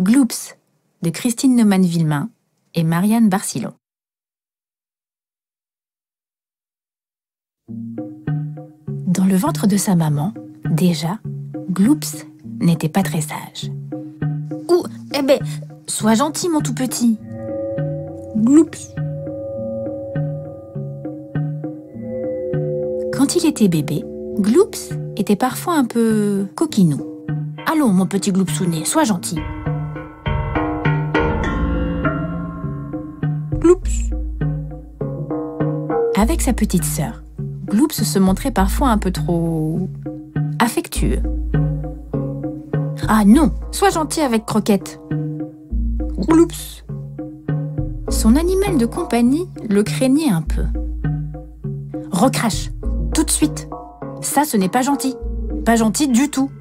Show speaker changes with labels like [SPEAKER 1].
[SPEAKER 1] Gloops de Christine Neumann-Villemain et Marianne Barcillon. Dans le ventre de sa maman, déjà, Gloops n'était pas très sage. Ouh, eh ben, sois gentil, mon tout petit. Gloops. Quand il était bébé, Gloops était parfois un peu coquinou. Allons, mon petit Gloopsounet, sois gentil. Avec sa petite sœur, Gloops se montrait parfois un peu trop affectueux. Ah non, sois gentil avec Croquette. Gloops. Son animal de compagnie le craignait un peu. Recrache, tout de suite. Ça, ce n'est pas gentil. Pas gentil du tout.